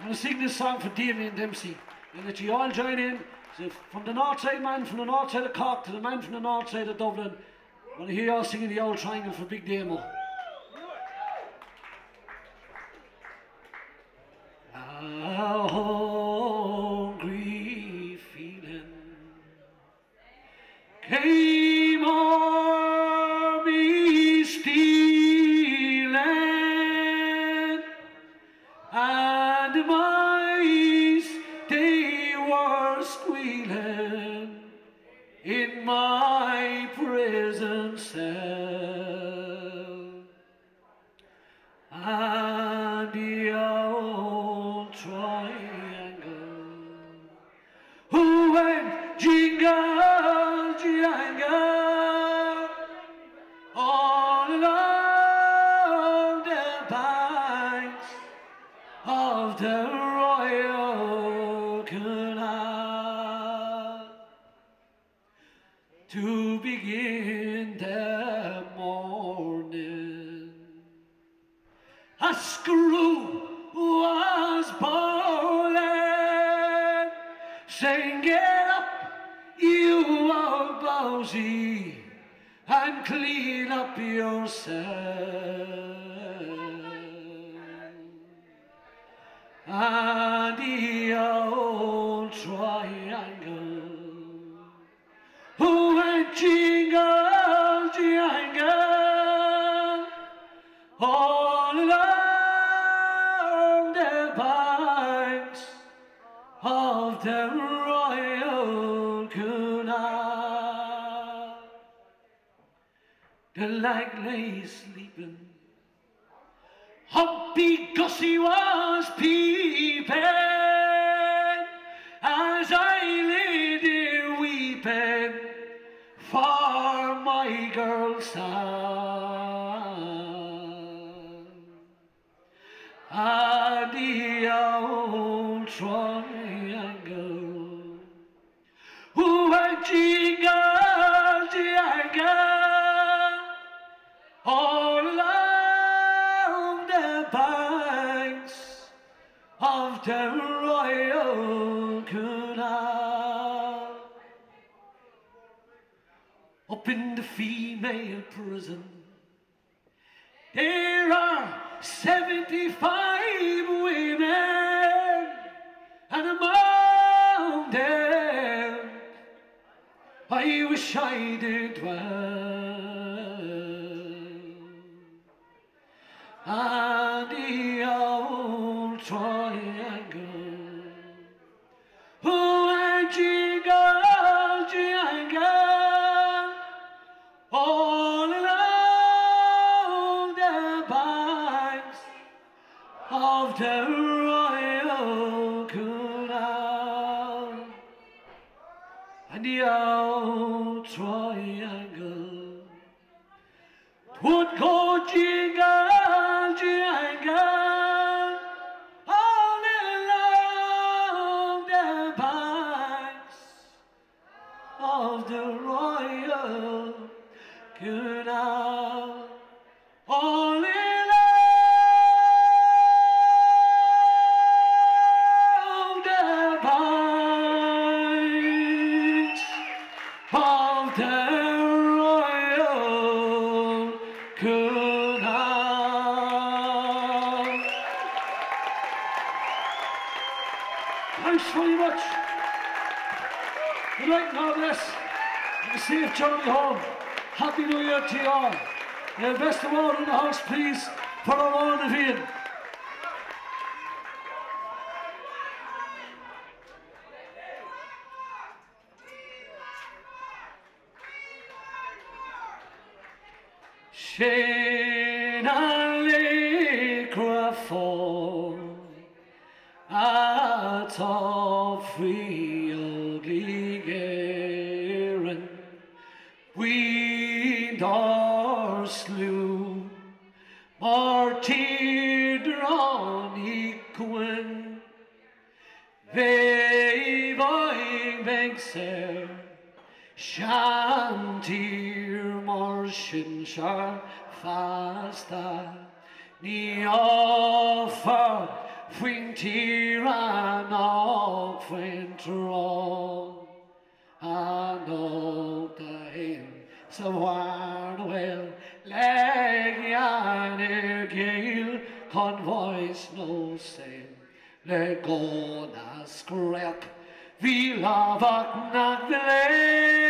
I'm going to sing this song for Damien Dempsey. And that you all join in. So from the north side man, from the north side of Cork to the man from the north side of Dublin. I want to hear you all singing the old triangle for Big Damo. A hungry feeling And the old triangle. Who went jingle jangle all along the banks of the Royal Canal. To begin saying, Get up, you old bowsy, and clean up yourself. Canal. The lag lay sleeping. Humpy Gussie was peeping as I lay there weeping for my girl's son. Ah, and In the female prison, there are 75 women, and among them, I wish I did dwell. And Royal and the old triangle would all the of the Royal Canal. All Thanks very much. Good night, God bless. A safe journey home. Happy New Year to you all. Uh, best of all in the house, please, for our Lord of Shane Crawford at of free ugly Garen we or slew Martyr Droniquin Veiving Vexer Shantir Morshin Shar Fasta Ni Offer Fintiran Ofentron And all the hymn Savan will Legyan Egil Convoys no sin Legonas Grek Vila Vaknak Leg